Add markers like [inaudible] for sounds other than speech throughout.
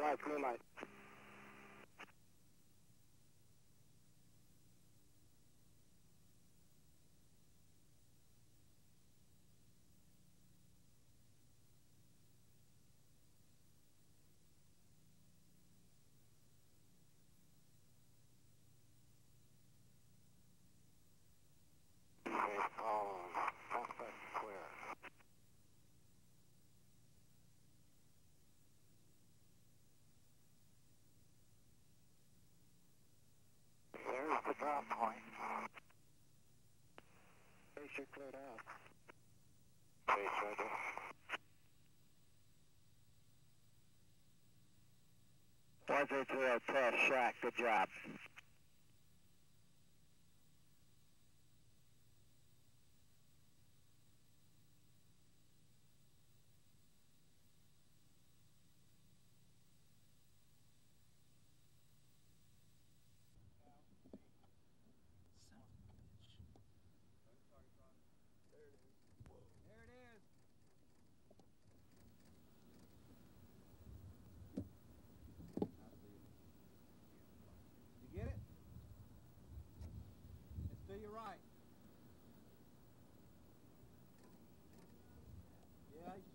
light, green light. Okay, all The drop point. Base, you're cleared out. Base, roger. Zero test shack. Good job.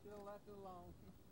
Should have left it alone. [laughs]